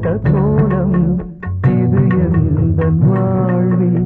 கோலம் இது எந்த வாழ்வில்